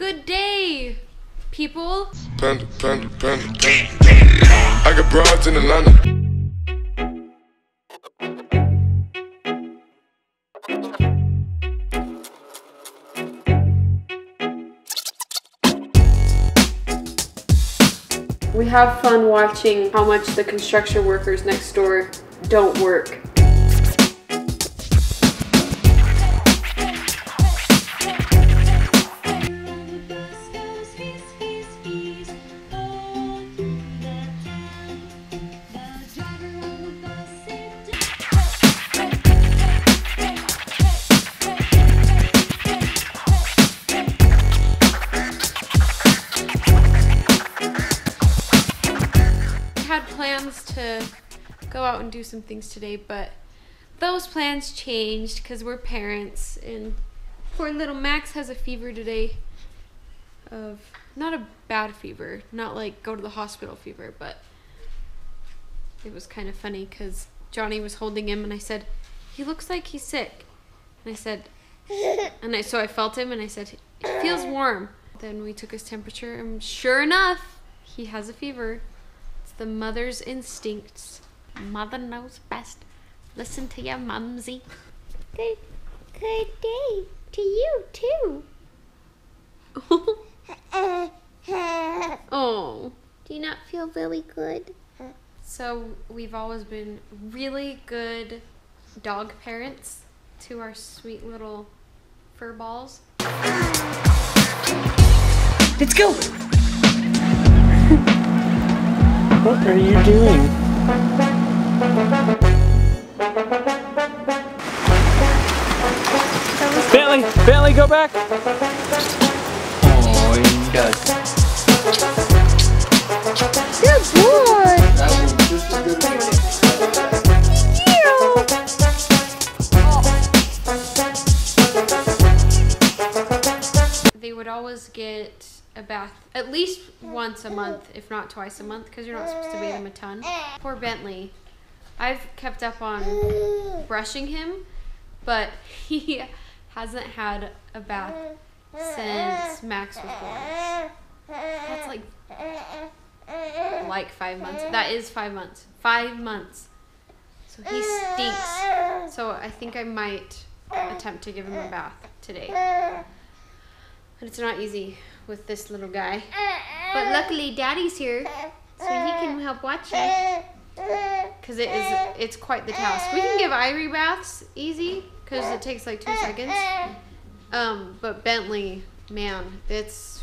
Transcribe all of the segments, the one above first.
Good day, people. Panda, panda, panda, panda. I got broads in Atlanta. We have fun watching how much the construction workers next door don't work. Plans to go out and do some things today, but those plans changed because we're parents and poor little Max has a fever today of not a bad fever, not like go to the hospital fever, but it was kind of funny because Johnny was holding him and I said, he looks like he's sick. And I said, and I, so I felt him and I said, it feels warm. Then we took his temperature and sure enough, he has a fever. It's the mother's instincts. Mother knows best. Listen to your mumsy. Good, good day to you too. oh. Do you not feel really good? So we've always been really good dog parents to our sweet little fur balls. Let's go! What are you doing? Bentley! Bentley, go back! Oh, he does. Good boy. They would always get a bath at least once a month, if not twice a month, because you're not supposed to bathe him a ton. Poor Bentley. I've kept up on brushing him, but he hasn't had a bath since Max was born. That's like like five months. That is five months. Five months. So he stinks. So I think I might attempt to give him a bath today. But it's not easy with this little guy. But luckily daddy's here so he can help watch it. Cause it is it's quite the task. We can give Eyrie baths easy because it takes like two seconds. Um, but Bentley, man, it's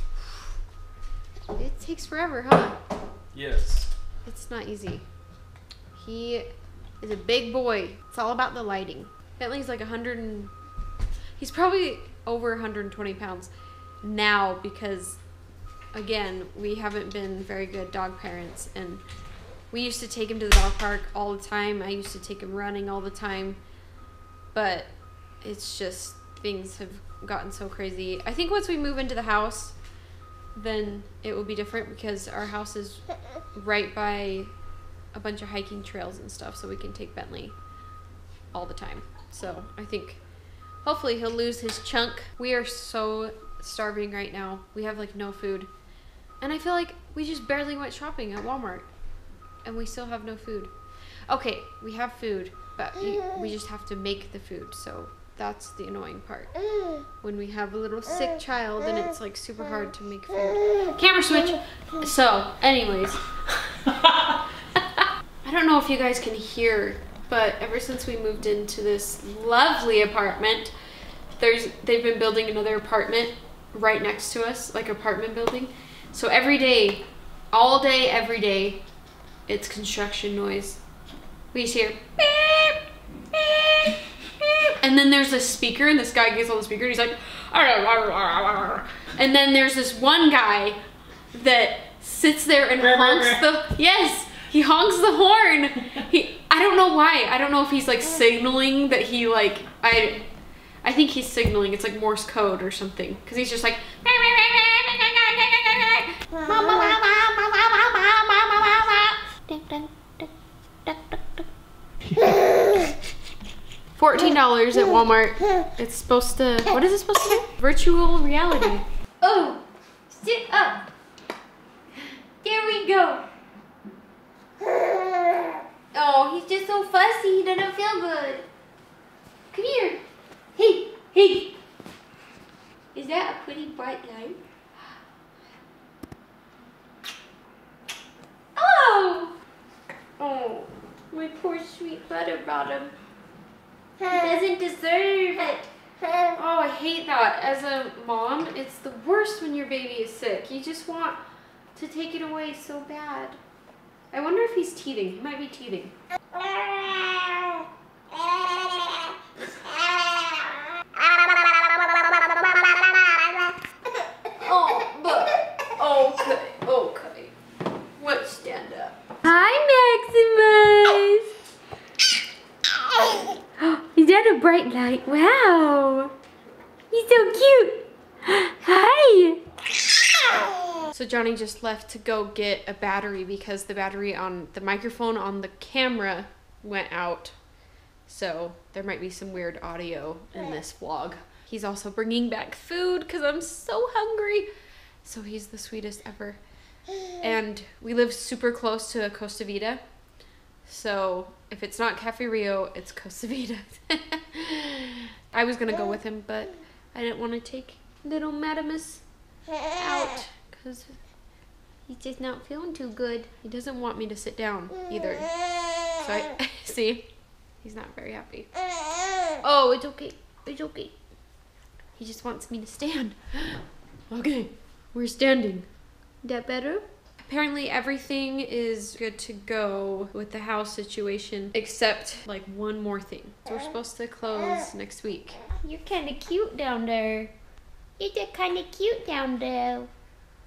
it takes forever, huh? Yes. It's not easy. He is a big boy. It's all about the lighting. Bentley's like 100 and he's probably over 120 pounds now because again, we haven't been very good dog parents and we used to take him to the dog park all the time. I used to take him running all the time. But it's just things have gotten so crazy. I think once we move into the house, then it will be different because our house is right by a bunch of hiking trails and stuff, so we can take Bentley all the time. So I think hopefully he'll lose his chunk. We are so starving right now. We have like no food. And I feel like we just barely went shopping at Walmart and we still have no food. Okay, we have food, but we, we just have to make the food. So that's the annoying part. When we have a little sick child and it's like super hard to make food. Camera switch. So, anyways, I don't know if you guys can hear, but ever since we moved into this lovely apartment, there's they've been building another apartment right next to us, like apartment building. So every day, all day, every day, it's construction noise. We just hear beep, beep, beep. and then there's a speaker, and this guy gets on the speaker, and he's like, "Arr, arr, arr, arr, arr." and then there's this one guy that sits there and honks the yes, he honks the horn. He I don't know why. I don't know if he's like signaling that he like I I think he's signaling. It's like Morse code or something. Because he's just like. Fourteen dollars at Walmart. It's supposed to. What is it supposed to be? Virtual reality. Oh, sit up. There we go. Oh, he's just so fussy. He doesn't feel good. Come here. Hey, hey. Is that a pretty bright light? Oh! Oh, my poor sweet butter bottom. He doesn't deserve it. Oh, I hate that. As a mom, it's the worst when your baby is sick. You just want to take it away so bad. I wonder if he's teething. He might be teething. Uh, bright? Wow. He's so cute. Hi. So Johnny just left to go get a battery because the battery on the microphone on the camera went out. So there might be some weird audio in this vlog. He's also bringing back food because I'm so hungry. So he's the sweetest ever. And we live super close to Costa Vida. So if it's not Cafe Rio, it's Costa Vida. I was gonna go with him, but I didn't want to take little Madamus out because he's just not feeling too good. He doesn't want me to sit down either. So I see, he's not very happy. Oh, it's okay. It's okay. He just wants me to stand. okay, we're standing. That better? Apparently everything is good to go with the house situation except like one more thing. So we're supposed to close next week. You're kind of cute down there. You're kind of cute down there.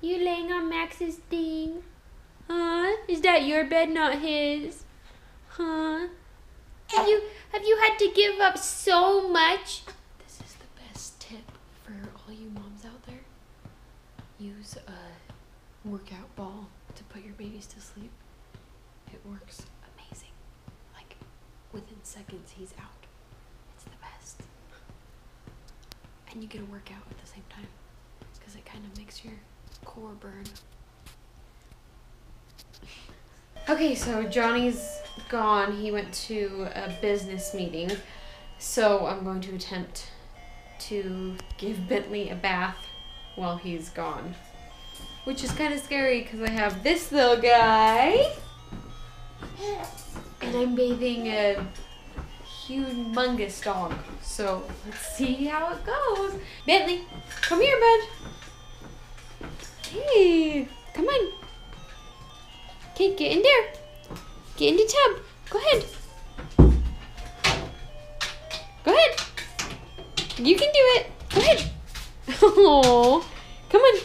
You laying on Max's thing. Huh? Is that your bed, not his? Huh? Have you have you had to give up so much? This is the best tip for all you moms out there. Use a workout ball to put your babies to sleep. It works amazing. Like within seconds, he's out. It's the best. And you get a workout at the same time because it kind of makes your core burn. Okay, so Johnny's gone. He went to a business meeting. So I'm going to attempt to give Bentley a bath while he's gone. Which is kind of scary because I have this little guy. And I'm bathing a humongous dog. So let's see how it goes. Bentley, come here, bud. Hey, come on. Okay, get in there. Get in the tub. Go ahead. Go ahead. You can do it. Go ahead. Oh, come on.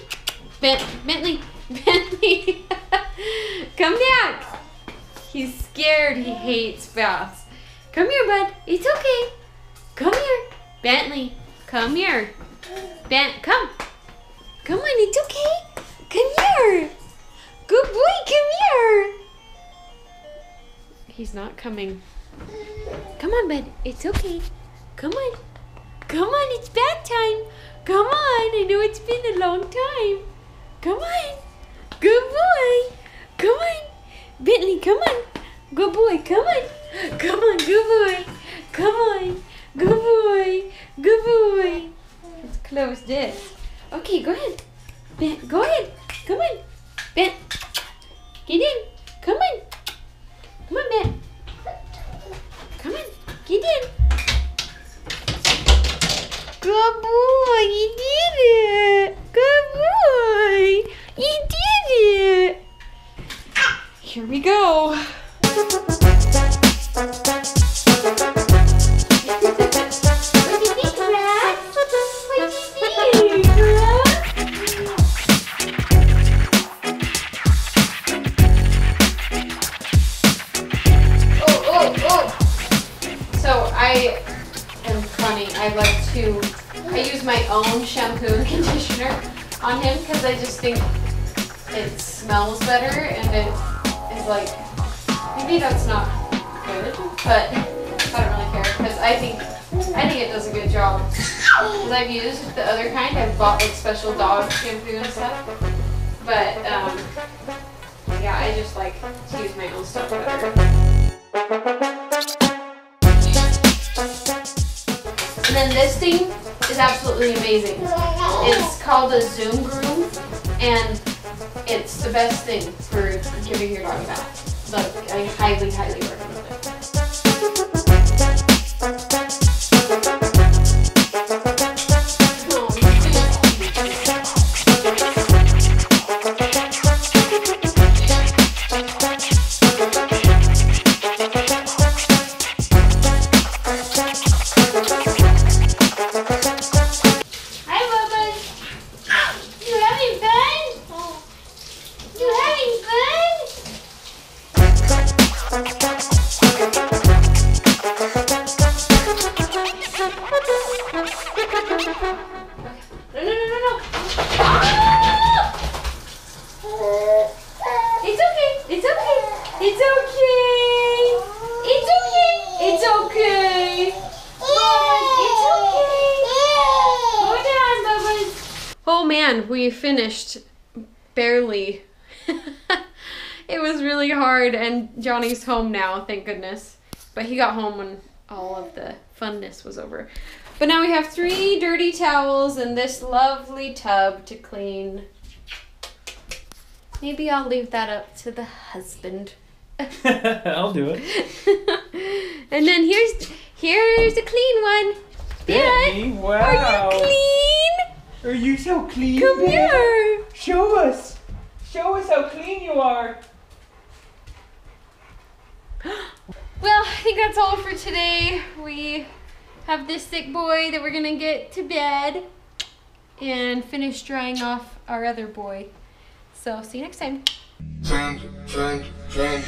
Ben- Bentley. Bentley. come back. He's scared. He hates baths. Come here, bud. It's okay. Come here. Bentley. Come here. Ben, come. Come on. It's okay. Come here. Good boy. Come here. He's not coming. Come on, bud. It's okay. Come on. Come on, it's bath time. Come on. I know it's been a long time. Come on. Good boy. Come on. Bentley, come on. Good boy. Come on. Come on, good boy. Come on. Good boy. Good boy. Let's close this. Okay, go ahead. Ben, go ahead. Come on. Ben, get in. Come on. Come on, Ben. Come on. Get in. Good boy, I am funny. I like to, I use my own shampoo and conditioner on him because I just think it smells better and it is like, maybe that's not good, but I don't really care because I think, I think it does a good job. Because I've used the other kind, I've bought like special dog shampoo and stuff, but um, yeah, I just like to use my own stuff better. And then this thing is absolutely amazing. It's called a Zoom Groom, and it's the best thing for giving your dog a bath. Like, I highly, highly recommend okay. It's okay. It's okay. Hold on, Bubba. Oh man, we finished barely. it was really hard, and Johnny's home now, thank goodness. But he got home when all of the funness was over. But now we have three dirty towels and this lovely tub to clean. Maybe I'll leave that up to the husband. I'll do it. and then here's here's a clean one. Bentley, Dad, wow. are you clean? Are you so clean? Come here. Show us. Show us how clean you are. Well, I think that's all for today. We have this sick boy that we're gonna get to bed and finish drying off our other boy. So see you next time. Friend, friend, friend.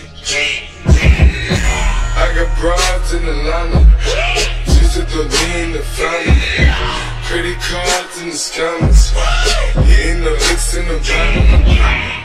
I got broads in the Atlanta. She said the lean, the family. Credit cards in the scammers. Hitting the licks in the van.